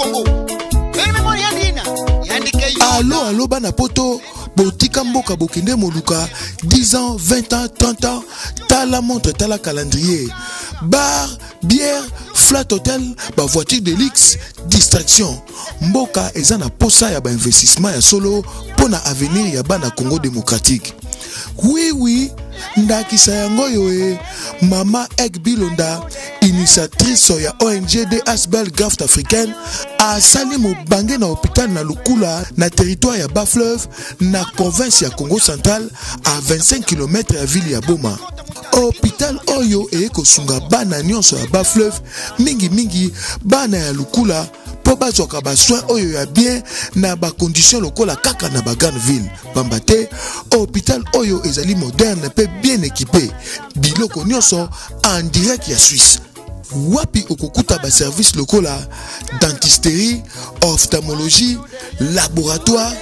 congo. Pene memori yandina yandike alo alo bana poto. Botika mboka bokende moluka. 10 ans 20 ans 30 ans. Tala montre tala calendrier. Bar bière flat hotel bavoiture de luxe distraction. Mboka eza na posa ya bainvestissement ya solo mpo na avenir ya bana congo démocratique. Wiwi oui, ndakisa yango oyo e. Mama ek bilonda initiatrice ya ong dsbel graft africaine asali mobange na hôpital na lukula na territoire ya bafleuve na province ya congo central a 25 km ya ville ya boma. Hôpital oyo eye kosunga bana nyonso ya bafleuve mingimingi bana ya lukula mpo bazwaka basoin oyo ya bien na bakondition lokola kaka na bagrande ville pamba te hôpital oyo ezali moderne mpe bien équipe biloko nyonso en direct ya swisse wapi okokuta baservice lokola dentisterie ophtalmologie laboratoire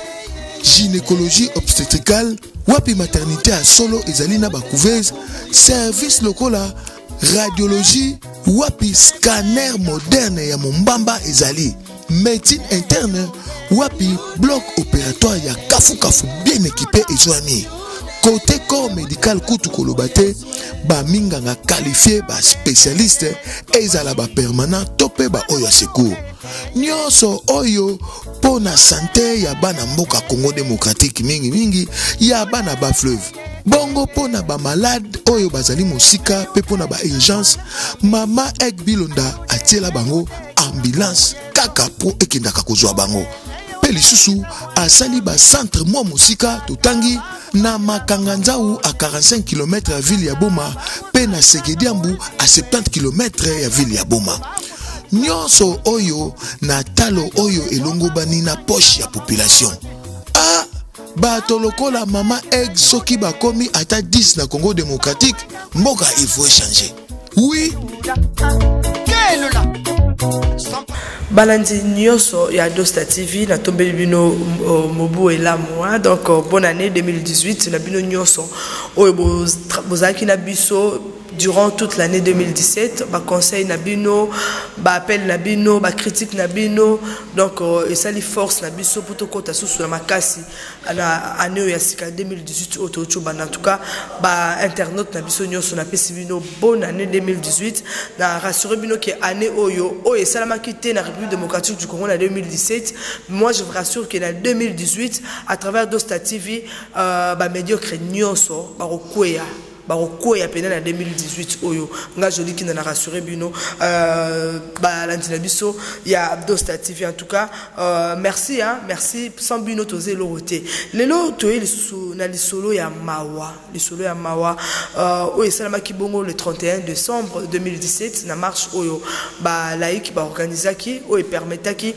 gynécologie obstétricale wapi maternité ya solo ezali na bacouveuse service lokola radiologie wapi scanner moderne ya mombamba ezali médecine interne wapi bloc opératoire ya kafukafu bien équipé ezwami kote corps médical kutu koloba te baminganga qualifie baspécialiste ezala bapermanent to mpe baoyo ya secours. Nyonso oyo mpo na sante ya bana mboka congo démocratique mingimingi ya bana bafleuve bongo mpo na bamalade oyo bazali mosika mpe mpo na baurgence mama ek bilonda atiela bango ambulance kaka mpo ekendaka kozwa bango. Mpe lisusu asali bacentre mwa mosika totangi na makanga nzau a 45 km ya ville ya boma mpe na segediambu a 70 km ya ville ya boma. Nyonso oyo na talo oyo elongobani na poshe ya population. A bato lokola mama egg soki bakomi ata 10 na congo démocratique mboka il faut échanger oui. Kelola balandi nyonso ya dosta tv natombeli bino uh, mobu elamu hein? donc uh, bonne année 2018 na bino nyonso oyo bozalaki na biso durant toute l'année 2017 baconseil na bino baappel na bino bacritique na bino donc uh, esali force na biso mpo tokɔta susu na makasi. Na année oyo ya sika 2018 oyo tocoba en tout cas bainternaute na biso nyonso napesi bino bonne année 2018 na rassure bino ke année oyo oyo esalamaki te na république démocratique du congo na 2017 moi je vous rassure que na 2018 à travers dosta tv uh, bamédiocre nyonso bakokweya bakokwea pene na 2018 oyo. Nga joli kinda na rassure bino euh, balandi na biso ya dosta tv en tout cas. Euh, merci hein, merci. Sans bino toza eloko te lelo toye lisusu na lisolo ya mawa. Lisolo ya mawa. Euh, oyo esalamaki bongo le 31 décembre 2017 na marche oyo. Balaiki baorganizaki oyo epermetaki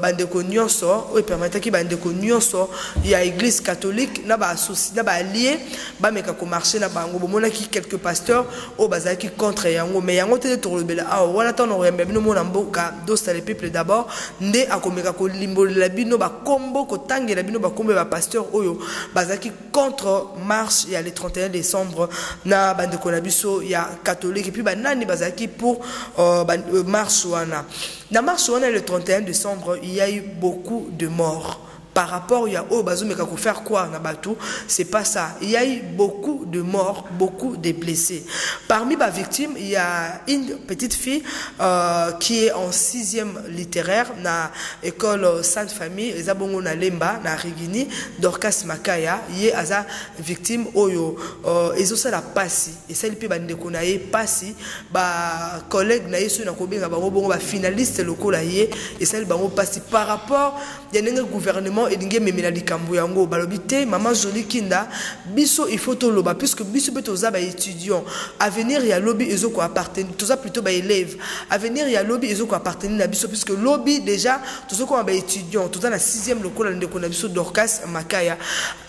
bandeko nyonso oyo epermetaki bandeko nyonso ya église catholique na baalie bameka komarche na bango yango bomonaki quelques pasteurs oyo bazalaki contre yango. Mais yango te nde tokolobela awa wana ntango koyamba bino mona mboka dosta le peuple d'abord. Nde akomeka kolimbolela bino bakombo kotangela bino bakombo ya bapasteur oyo. Bazalaki contre marche ya le 31 décembre na bandeko na biso ya catholique. Epuis banani bazalaki pour euh, marche wana. Na marche wana le 31 décembre il y a eu beaucoup de morts par rapport à oh bazomeka ko faire quoi na batou? C'est pas ça. Il y a eu beaucoup de morts beaucoup de blessés. Parmi les victimes il y a une petite fille euh, qui est en sixième littéraire na école Sainte Famille ezabongo na Lemba na Rigini Dorcas Makaya. Ye aza victime oyo. Euh, ezosa la pasi. Et celle pe bande ko na ye pasi. Ba collègue na yesu na kobenga bango bongo ba finaliste lokola ye celle bango pasi. Par rapport ya ndenge gouvernement elingi ememela likambo yango. Balobi te mama joli kinda biso il faut toloba puisque biso mpe toza baétudiant avenir ya lobi ezokoappartenir toza plutôt baélève avenir ya lobi ezokoappartenir na biso puisque lobi déjà tozokoma baétudiant toza na sixième lokola ndeko na biso dorcas makaya.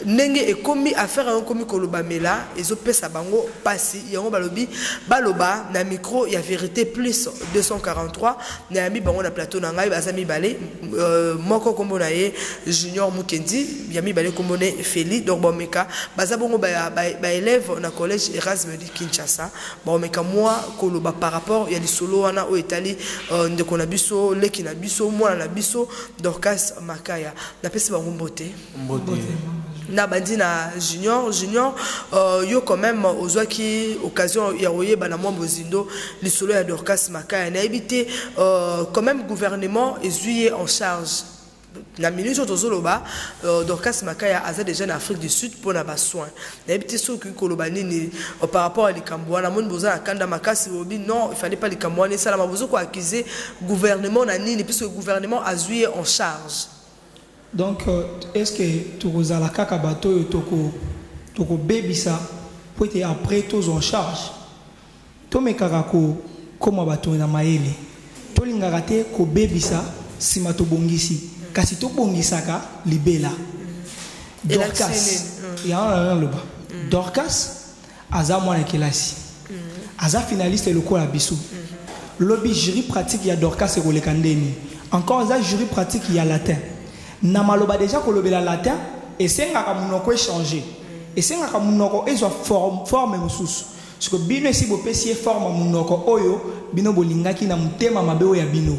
Ndenge ekomi affaire yango ekomi kolobamela ezopesa bango mpasi yango balobi baloba na micro ya vérité plus 243 nayambi bango na plateau na ngai baza mibale. Euh, moko nkombo na ye junior mukendi ya mibale kombo ne feli donc baomeka baza bongo ba, ba élève na collège erasme di kinshasa. Baomeka mwa koloba par rapport ya lisolo wana oyo etali uh, ndeko na biso leki na biso mwana na biso dorcas makaya. Napesi bango mbote? Na bandi na junior junior uh, yo quand même ozwaki occasion ya koyeba na mwa bozindo lisolo ya dorcas makaya. Nayebi te uh, quand même gouvernement ezwi ye en charge na minute oyo tozoloba uh, dorcas makaya aza déjà na afrique du sud mpona basoin nayebi te soki koloba nini uh, par rapport ya likambo wana. Moni makasi non ifallait pas likambo wana gouvernement na nini puisque gouvernement azwi ye en charge. Donc euh, est ce que tokozala kaka bato oyo toko- tokobebisa po ete après tozwa en charge? Tomekaka kasi tobongisaka libela. Dorcas. nini? yango na loba. Dorcas aza mwana kelasi. Aza finaliste lokola biso. Lobi jury pratique ya dorcas ekoleka ndeni. Encore aza jury pratique ya latin. Na maloba deja kolobela latin esengaka monoko échange esengaka monoko ezwa forme, forme mosusu. Soki bino esi bopesi ye forme monoko oyo bino bolingaki na motema mabe oyo ya bino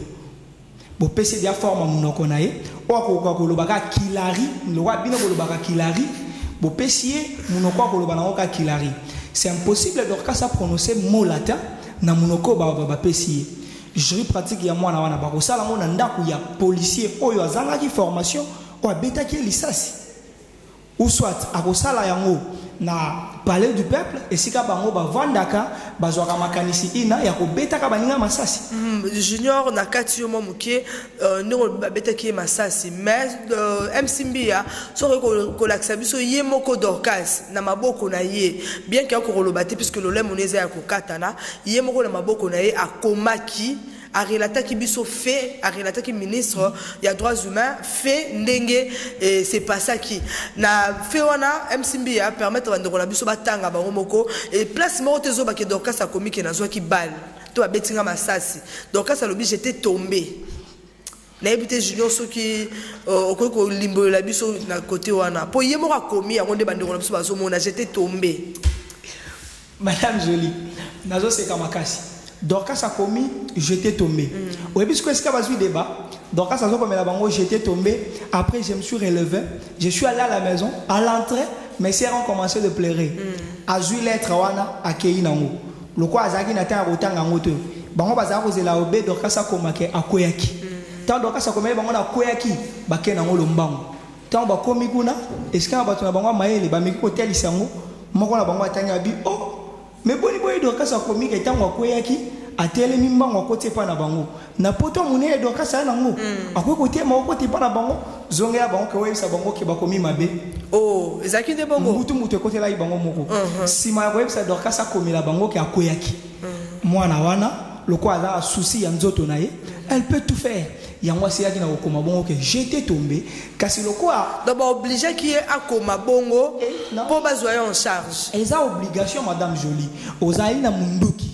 bopesi dia forme monoko na ye. Oyo akokoka koloba kaka kilari. Lokwa bino bolobaka kilari. Bopesi ye monoko akoloba nango kaka kilari. C'est impossible dorcas aprononce mot latin na monoko oyo ba- ba- bapesi ye. Jury pratique ya mwana wana. Bakosala yango na ndako ya policier oyo azangaki formation oyo abetaki ye lisasi. Ou soit akosala yango na palais du peuple esika bango bavandaka bazwaka makanisi ina ya kobetaka baninga masasi. Mm, junior na kati yo mwa moke euh, ndenge babetaki ye masasi. Mais euh, mc mbia soki ko- kolakisa biso ye moko dorcas na maboko na ye bien ke akokoloba te puisque lolemo na eza ya kokatana ye moko na maboko na ye akomaki arelataki biso fait arelataki ministre ya droits humains fait ndenge sepasaki na fait wana mc mbia permettre bandeko na biso batanga bango moko place moko te ezobake dorcas akomi ke nazwaki bale to babetinga masasi. Dorcas alobi jete tombe nayebi te junior soki uh, okoki kolimbolela biso na kote wana. Mpo ye moko akomi yango nde bandeko na biso bazomona jete tombe madame jolie nazoseka makasi dorcas akomi jeté tombé. Oyebi siko esika bazwi débat? Dorcas azokomela bango jeté tombé. Après je me suis relevé. Je suis allé à la maison. À l'entrée mes sœurs ont commencé de pleurer. Azwi lettre wana akei nango. Lokwa azalaki na ntango ya kotanga yango te bango bazala kozela obe dorcas akomake akweyaki ntango dorcas akomeli bango na akweyaki bakei nango lombango ntango bakomi kuna esika na bato na bango ya mayele bameki kotelisa yango moko na bango atangi abi o me boni boye dorcas akomi ke ntango akweyaki atelemi mbango akoti epai na bango. Na poto monene dorcas aya nango akoki kotema okoti epai na bango zongela bango ke oyebisa bango ke bakomi mabe. O ezalaki nde bongo? Mutu mutu ekotelaki bango moko. Nsima ya koyebisa dorcas akomela bango ke akweyaki. Mwana wana lokola aza na susi ya nzoto na ye elle peut tout faire. Yango asilaki na kokoma bongo ke jete tombe kasi lokola donc baobligeaki ye akoma bongo Eh, mpo bazwa ye en charge. Eza obligation madame jolie. Ozali na munduki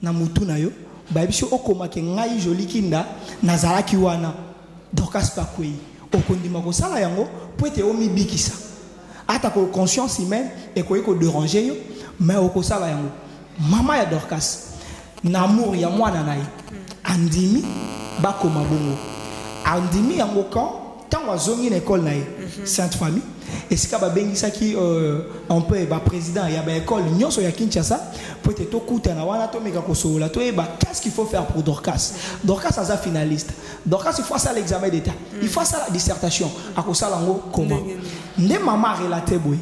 na mutu na yo. Bayebi so okomake ngai jolie kinda nazalaki wana dorcas pakwei okondima kosala yango mpo ete omibikisa ata ko conscience humaine ekoki koderange yo. Mais okosala yango. Mama ya dorcas. Na amour ya mwana na ye andimi bakoma bongo. Andimi yango quand ntango azongi na ekole na ye sainte famille esika babengisaki euh, un peu baprésident ya baekole nyonso ya kinshasa po ete tokutana wana tomeka kosolola toyeba qu'est-ce qu'il faut faire pour dorcas? Dorcas aza finaliste. Dorcas il faut asala examen d'état. Il faut asala dissertation. Akosala yango comment nde mama arelate boye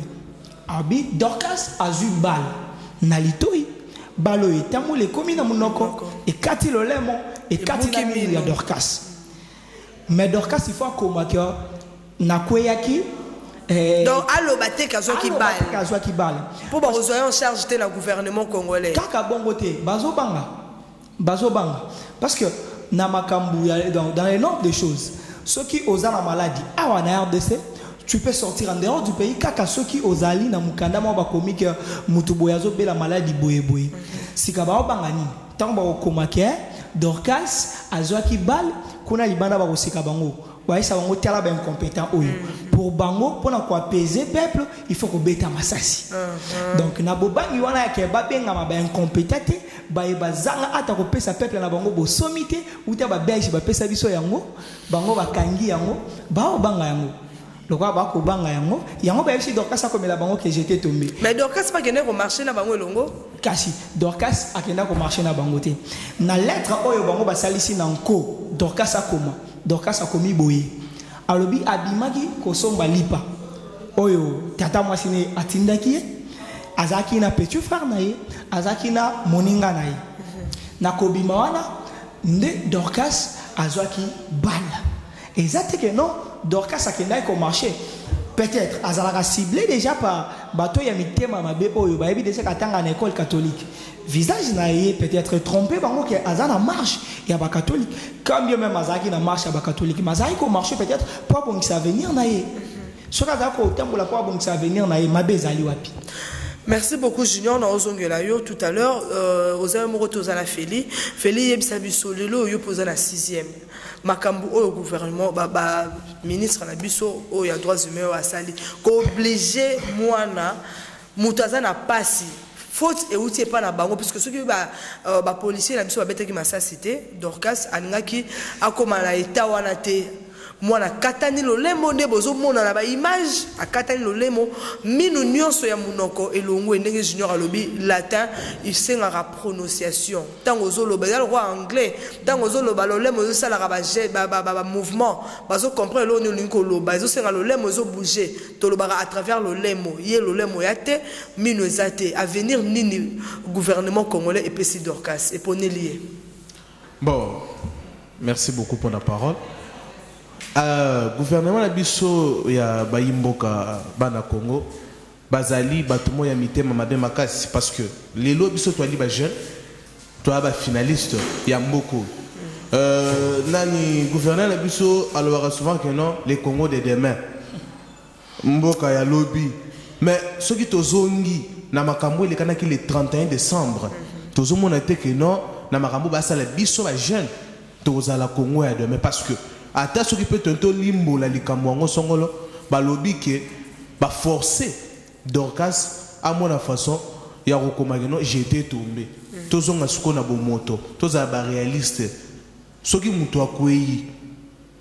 abi dorcas azwi bale na litoi bale oyo etambola ekomi na monoko ekati lolemo ekati na minu ya dorcas. Mais dorcas il faut akomaki nakweyaki eh, donc aloba te kazwaki alobaki bale mpo bakozwa en charge te na gouvernement congolais. Kaka bongo te bazobanga bazobanga. Parce que na makambo ya- dans, dans les normes des choses soki oza na maladie awa na rdc tu peux sortir en dehors du pays. Kaka soki ozali na mokanda moko bakomi ke motu boye azobela maladi boyeboye sika baobanga nini? Ntango bakokomaki dorcas azwaki bale kuna libanda bakoseka bango. Bayebisa bango tala baincompétent oyo. Pour bango mpona koapaiser peuple il faut kobeta masasi. Donc na bobangi wana yake babengama baincompétent te baye bazanga ata kopesa peuple na bango bosomi te uta babelge bapesa biso yango bango bakangi yango baobanga yango lokola bakobanga yango. Yango bayebisi dorkas akomela bango ke jete tombe mais dorcas bakende komarche na bango elongo? Kasi. Dorcas akenda komarche na bango te. Na lettre oyo bango basalisi na nko dorcas akoma dorcas akomi boye. Alobi abimaki kosomba lipa. Oyo tata mwasi ne atindaki ye. Azalaki na petit frère na ye. Azalaki na moninga na ye. Na kobima wana nde dorcas azwaki bala. Eza te ke non dorcas akendaki komarche peut-être azalaka ciblé déjà par bato ya mitema oyo bayebi déjà katanga na école catholique. Visage na ye peut-être trompé bango ke aza na marche ya bacatholique quand bien même azalaki na marche ya bacatholique mais azalaki komarche peut-être po abongisa avenir na ye soki azalaki kotambola po abongisa avenir na ye mabe ezali wapi merci beaucoup junior. Na ozongela yo tout à l'heure euh, oza moko toza na feli. Feli yebisa biso lelo oyo mpo oza na 6e makambo oyo gouvernement baministre na biso oyo ya droits humain oyo asali. Kooblige mwana moto aza na pasi. Faute euti epai na bango puisque soki bapolisier na biso babetaki masasi te dorcas alingaki akóma na eta wana mwana akatani lolemo nde bozomona na baimage akatani lolemo minu nyonso ya monoko elongwe ndenge junior alobi latin esengaka prononciation. Ntango ozoloba eza lokwa anglais. Lolemo ezosalaka lolemo ezobouge tolobaka à travers lolemo ye lolemo ya te minu nini gouvernement congolais dorcas. Eponeli bon merci beaucoup pour la parole Uh, gouvernement na biso ya bayimboka bana congo bazali bato ya mitema mabe makasi parce que lelo biso toali bajeune toya bafinaliste ya mboko. Uh, nani gouverneur na biso alobaka souvent que non le congo de demain. Mboka ya lobi mais soki tozongi na makambo elekanaki le 31 décembre tozomona te que non na makambo basala biso bajeune tozala congo ya demain parce que ata soki mpe tonto limbola likambo yango songolo balobi ke baforce dorcas amona façon ya kokomaki no jete tombe tozonga sikoyo na bomoto tozala baréaliste soki moto akwei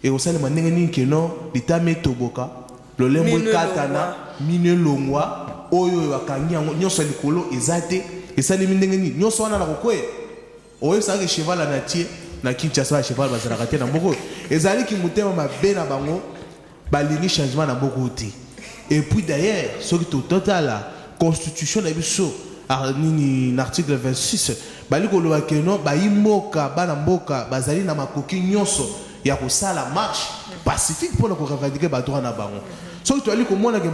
ekosalema ndenge nini keno litama etoboka lolemo ekatana mino elongwa oyo bakangi yango nyonso ya likolo eza te esalemi ndenge nini? Nyonso wana na kokwea oyebisaka cheval na tie na kinshasa bacheval bazalaka te na mboka constitution na biso nini article 26 bali koloba keno bayi mboka bana mboka bazali na marche pacifique mpona korevendike badroit na bango. Soki toali komona ke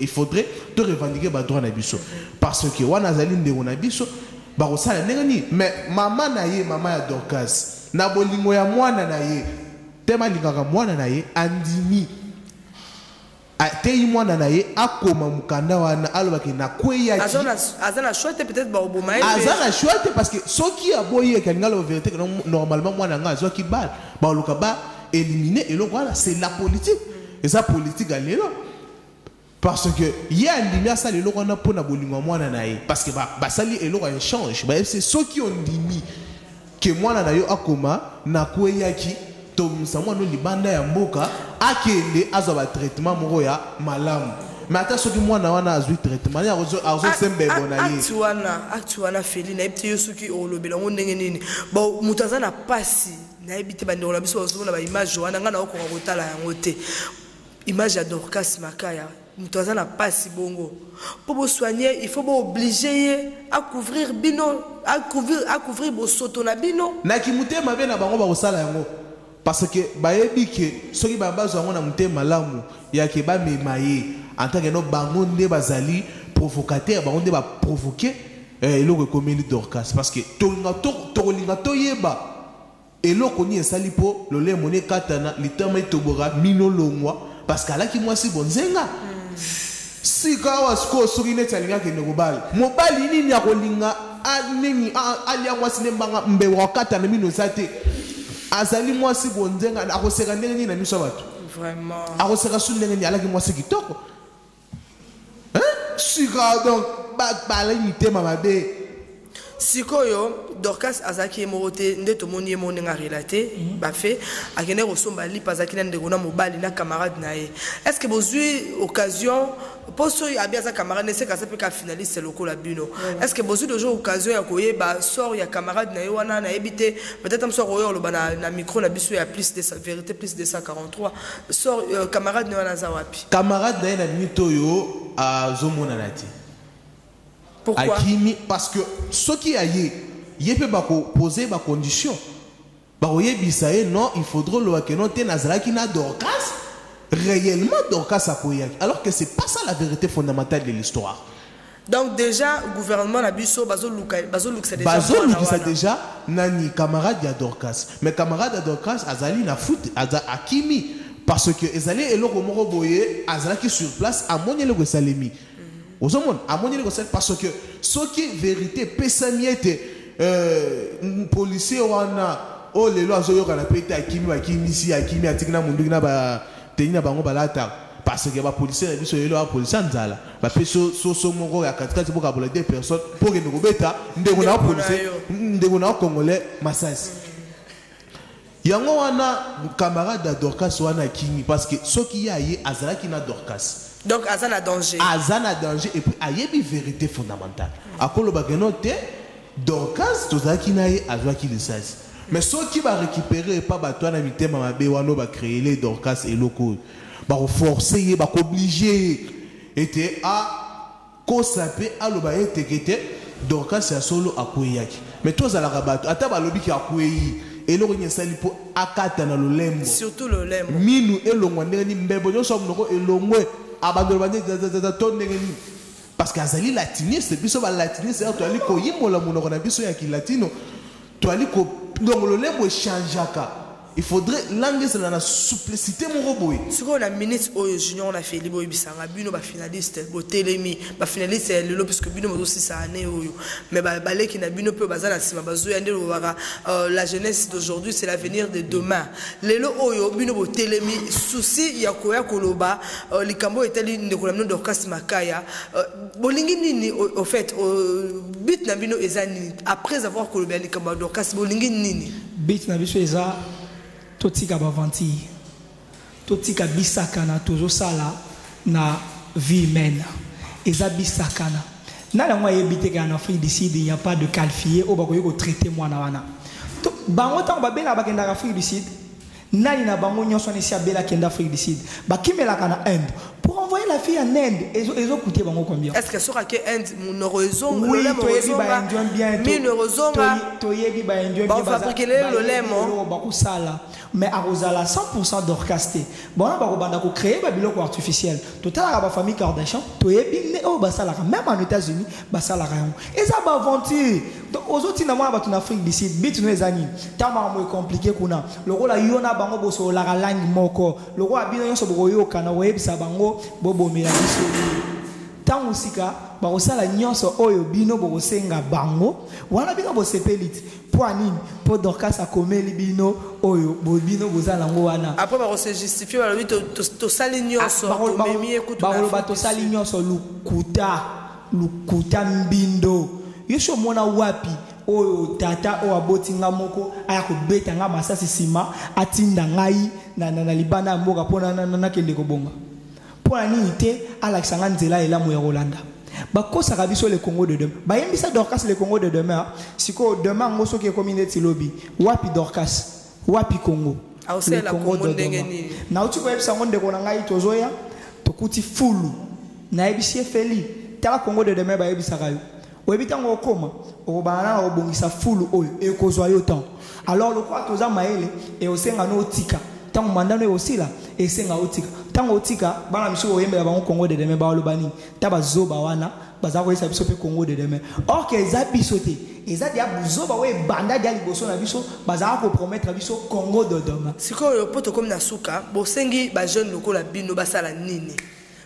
il faudrait to revendike badroit na biso. Parce que wana azali bakosala ndenge nini? Mais mama na ye mama ya dorcas na bolingo ya mwana na ye tema alingaka mwana na ye andimi. Ateyi mwana na ye akoma mokanda wana alobaki nakweyaki aza na choix te parce que soki aboyeki alingi aloba vérité que normalement mwana nga azwaki bale baoluka ba élimine eloko wana c'est la politique. Eza politique ya lelo parce que ye andimi asala eloko wana mpo na bolingo ya mwana na ye. Parce que basali eloko ya échange. Bayebisi soki ondimi ke mwana na yo akoma nakweyaki tomisa mwana oyo libanda ya mboka akende azwa batraitement moko ya malamu. Me ata soki mwana wana azwi traitement azosembebo na ye. acte wana acte wana feli nayebi te yo soki olobela yango ndenge nini. Moto aza na pasi nayebi te bandeko na biso bazomona baimage wana ngai naokoka kotala yango te. Image ya dorcas makaya moto aza na pasi bongo. Mpo bosoigne il faut booblige ye acouvrir bino acouvrir bosoto na bino. Naki motema mpe na bango bakosala yango. Parce que bayebi ke soki bazwa yango na motema malamu yake bamema ye. Entake no bango nde bazali provocateur bango nde baprovoke eloko ekomeli dorcas parce que tokolinga toyeba. Eloko nini esali mpo lolemo ni ekatana litama etoboka mino longwa. Parce que alaki mwasi bonzenga sika awa sikoyo soki neti alingi akende kobala mobali nini akolinga nini? Alia mwasi nde mbanga akatana mino eza te. Azali mwasi bonzenga akoseka ndenge nini na miso ya bato? Vraiment. Akoseka su ndenge nini? Alaki mwasi kitoko. Hein? sika donc ba- balai mitema mabe sikoyo dorcas azalaki ye moko te nde tomoni ye moko ndenge arelate bafe akende kosomba lipe azalaki na ndeko na mobali na camarade na ye. Est ce que bozwi occasion mpo soki abi aza camarade na eseka aza mpe ka finaliste lokola bino. Est ce que bozwi toujours occasion ya koyeba sort ya camarade na ye wana nayebi te? Peut-être moso akoya koloba na, na micro na biso ya plus de sa vérité plus de 143 sort euh, camarade na ye wana aza wapi? Camarade na ye na minute oyo azomonana te pourquoi? Akimi parce que soki aye ye mpe bakopose bacondition bakoyebisa ye non il faudrait olobake no te nazalaki na dorcas réellement dorcas akoyaki alors que c'est pas ça la vérité fondamentale de l'histoire. Donc déjà gouvernement na biso bazoluka- bazolukisa déjà mwana bazolukisa wana. déjà nani camarade ya dorcas mais camarade ya dorcas azali na foot akimi parce que ezali eloko moko boye azalaki sur place amoni eloko esalemi ozomona amoni eloko esalemi parce que soki vérité epesami ete euh, policier wana oyo lelo azoyokana mpe ete akimi bakimisi akimi atiki na munduki na bateni na bango balataka parce que bapolisier na biso lelo bapolisier ya nzala bape soso moko ya katikati bokabola deux personnes mpo kende kobeta ndeko na yo. ndeko na congolais masasi yango wana camarade ya dorcas parce que soki ye aye azalaki na dorcas donc aza na danger. Aza na danger. Et puis ayebi vérité fondamentale. Akolobaka no te dorcas tozalaki na ye azwaki lisasi mais soki barécupere epa bato wana mitema mabe wana bacréele dorcas eloko oyo bakoforce ye bakooblige ye ete akosa mpe aloba ye teke te dorcas ya solo akweyaki. Mais tozalaka bato ata balobiki akweyi eloko nini esali mpo akata na lolembo. Surtout lolemo minu elongwa ndenge nini mbebo nyonso ya monoko elongwe abandolo bande zazazaz to ndenge nini? Parce que azali latiniste biso balatiniste oyo toali koyimola monoko na biso ya kilatino toali ko donc lolembo echangeaka il faudrait langue ezala na supplicité moko boye sikoyo na minute oyo junior na feli boyebisanga bino bafinaliste botelemi bafinaliste ya lelo puisque bino bozosisa ane oyo mais ba- baleki na bino mpe baza na nsima bazoya nde lobaka la jeunesse d'aujourd'hui c'est l'avenir de demain. Lelo oyo bino botelemi susi ya koya koloba euh, likambo oyo etali ndeko na bino dorcas makaya. Euh, bolingi nini au fait euh, but na bino eza nini après avoir koloba ya likambo ya dorcas bolingi nini bit na biso eza totika baventire totika bisakana tozosala na vie humaine. Eza bisakana. Nani yango ayebi te kaka na afrique du sud il y a pas de qualifié oyo bakoki kotraite mwana wana. Bango ntango babelaka bakendaka afrique du sud nani na bango nyonso wana esi abela akende afrique du sud? Bakimelaka na inde pour envoyer la fille en inde ezo- ezokute bango combien est ce que soki ake inde monoro ezonga oui ezonga baindien bien to- minoro ezonga toyi- toyebi baindien Bafabrike lelo lolemo. bakosala mais akozala 100 dorcas te bona bakobanda kocreye babiloko artificiel totalaka bafamille kardashian toyebi nde oyo basalaka même en états-unis basalaka yango eza baaventure donc ozotinda mwana bato na afrique du sud bitino eza nini ntango makambo ecomplike kuna lokola yo na bango bosololaka langi moko lokola bino nyonso bokoyokana koyebisa bango bobomela biso. Ntango sika bakosala nyonso oyo bino bokosenga bango. Wana bino bosepeli te mpo anini mpo dorcas akomeli bino oyo bino boza nango wana. Ah, na bakoloba tosali Sud. nyonso lukuta lukuta mbindo. Yo so omona wapi oyo tata oyo aboti nga moko aya kobeta nga masasi nsima atinda ngai na, na, na libanda ya mboka mpo na- na- na- nakende kobonga mpo na nini te alakisa nga nzela elamu ya kolanda. Bakosaka biso le congo de demain. Bayembisa dorcas le congo de demain ah. sikoyo demain yango soki ekomi neti lobi wapi dorcas? Wapi congo? Le Congo de demain. nauti koyebisa ngo ndeko na ngai tozoya tokuti fulu. Nayebisi ye feli. Tala congo de demain bayebisaka yo. Oyebi ntango okoma okobana nana kobongisa fulu oyo ekozwa yo temps. Alors lokola toza mayele eosenga no otika ntango mandano ekosila esenga otika. Ntango otika bana misusu oyembela bango congo de demain baloba nini? Ta bazoba wana baza koyesa biso mpe congo de demain. Or ke eza biso te eza dia buzoba oyo ebanda dia liboso na biso bazalaka kopromettre biso congo de demain. Sikoyo mpo tokomi na suka bosengi bajeune lokola bino basala nini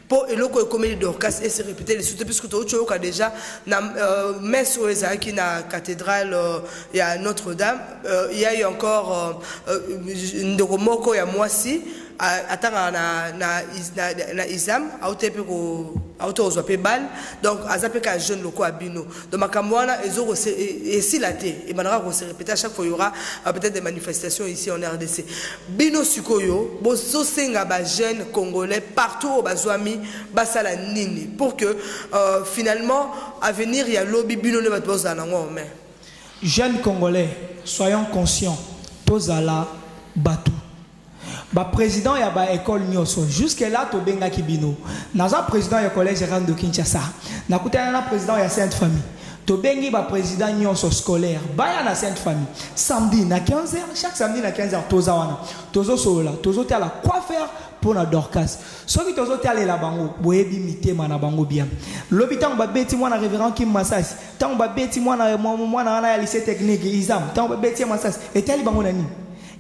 mpo eloko ekomeli dorcas ese répété lisusu te puisque déjà na euh, messe cathédrale euh, ya notre dame euh, il y a eu encore euh, euh, ndeko moko ya mwasi a- atangaka na, na, na, isam auti mpe ko- auti kozwa mpe bale donc aza mpe ka jeune loko ya bino donc makambo wana ezokose- e- esila te ebandaka kose répété à chaque fois il y aura euh, peut-être des manifestations ici en rdc bino sikoyo bozosenga bajeune congolais partout oyo bazwami basala nini pour que euh, finalement avenir ya lobi bino nde bato bozala nango en main Jeunes Congolais, soyons conscients. Tozala Batu. Ba président ya ba école nyonso jusque là to benga kibino. Naza président ya collège Rand de Kinshasa. Nakutana na président ya Sainte Famille. To bengi ba président nyonso scolaire. Baya na Sainte Famille. Samedi na 15h chaque samedi na 15h toza wana. Tozo solola. Tozo tala quoi faire pour na Dorcas. Soki tozo talela bango boyebi mitema na bango bien. Lobi ntango babeti mwana révérend Kim Masasi ntango babeti mwana mwana wana ya lycée technique Isam ntango babeti ye Masasi etali bango na nini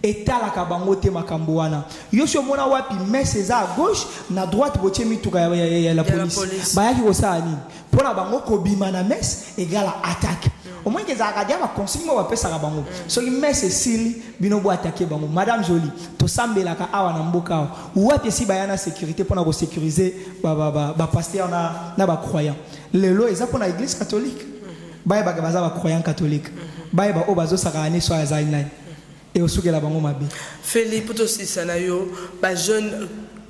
etalaka bango te makambo wana. Yo si omona wapi? Mese eza à gauche na droite botie mituka ya, ya, ya, la police. police. bayaki kosala nini? Mpo na bango kobima na mese egala attaque. Omoniki ezalaka dia baconsigne mo bapesaka bango. Soki mese esili bino boatake bango. Madame joli tosambelaka awa na mboka awa. Wapi esi baya na sécurité mpona kosécurize bapaster na, na bacroyant lelo eza mpo na église catholique. Bayebaka baza bacroyant catholique bayeba oyo bazosaka ne so azali nani e osukela bango mabe feli mpo tosilisa na yo bajeune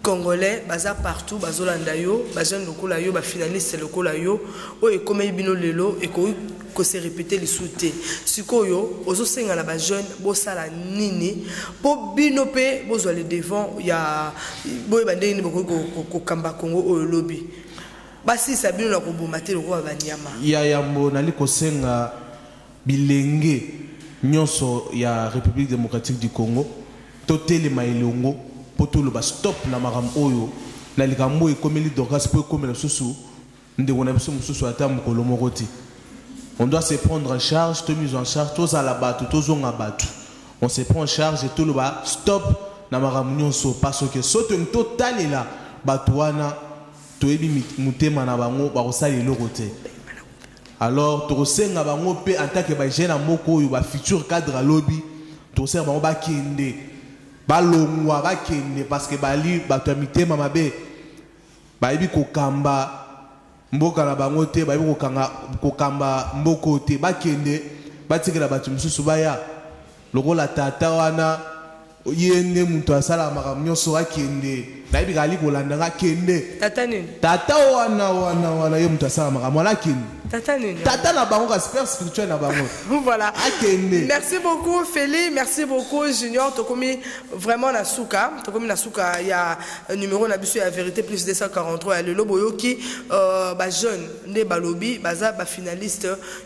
congolais baza partout bazolanda yo bajeune lokola yo bafinaliste lokola yo. Oyo ekomeli bino lelo ekoki kose répété lisusu te sikoyo ozosenga na bajeune bosala nini. Mpo bino mpe bozwa le devant ya boyeba ndenge nini bokoki ko- ko- kokamba kongo oyo lobi basilisa bino na koboma te lokola banyama ya yambo nali kosenga bilenge nyonso ya république démocratique du congo totelema elongo mpo toloba stop na makambo oyo na likambo oyo ekomeli dorcas mpo ekomela lisusu ndeko na biso mosusu ata mokolo moko te on doit se prendre en charge to mise en charge tozala bato tozonga bato on se prend en charge et toloba stop na makambo nyonso parce que so tolingi totalela bato wana toyebi motema na bango bakosala eloko te alors tokosenga bango mpe en tant que bajeune ya moko oyo bafutur cadre alobi tokosenga bango bakende. Balongwa bakende parce que bali bato ya mitema mabe. Bayebi kokamba mboka na bango te bayebi kokamba mboka oyo te. Bakende batikela bato mosusu baya. Lokola tata wana ye nde moto asalaka makambo nyonso akende nayebi kali kolanda nga akende tata wana wana wana ye moto asalaka makambo wana akende tata na bango kasi père spirituel na bango. Voilà. Akende. Merci beaucoup Feli, merci beaucoup Junior. Tokomi vraiment na suka, tokomi na suka il y a un numéro na biso ya vérité plus 243 ya lelo boyoki euh ba jeune nde balobi baza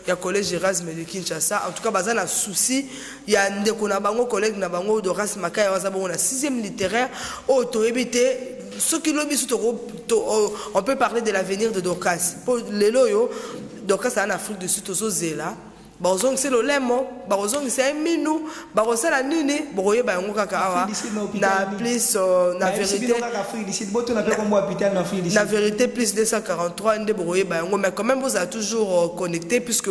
ya collège Erasme de Kinshasa. En tout cas baza na souci ya ndeko na bango collègue na bango Doras Makaya baza na 6e littéraire. O toyebi te soki lobi so toko- to- o- on peut parler de l'avenir de Dorcas. Po lelo yo Dorcas aza na Afrique du Sud tozozela bakozongisa lolemo bakozongisa ye minu bakosala nini. Bokoyeba yango kaka awa na plus euh, na mpe kombo hôpital na afrique du na Sud. vérité plus 243 nde bokoyeba yango mais quand même bozala toujours euh, connecté puisque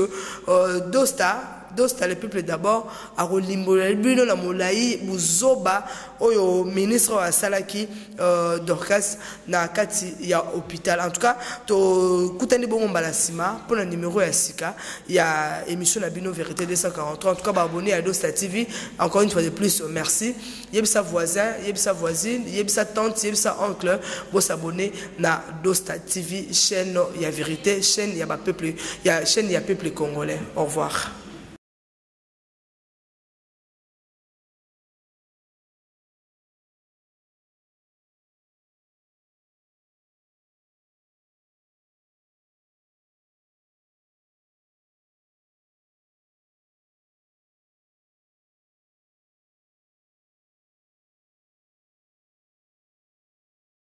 euh, dosta dosta le peuple d'abord akolimbola bino na molai buzoba oyo ministre oyo asalaki euh, dorcas na kati ya hôpital. En tout cas tokutani bongo mbala nsima mpona numéro ya sika ya émission na bino vérité 243 en tout cas baabonné ya dosta tv encore une fois de plus merci. Yebisa voisin yebisa voisine yebisa tante yebisa oncle bosabone na dosta tv chaîne ya vérité chaîne ya bapeuple ya chaîne ya peuple congolais. Au revoir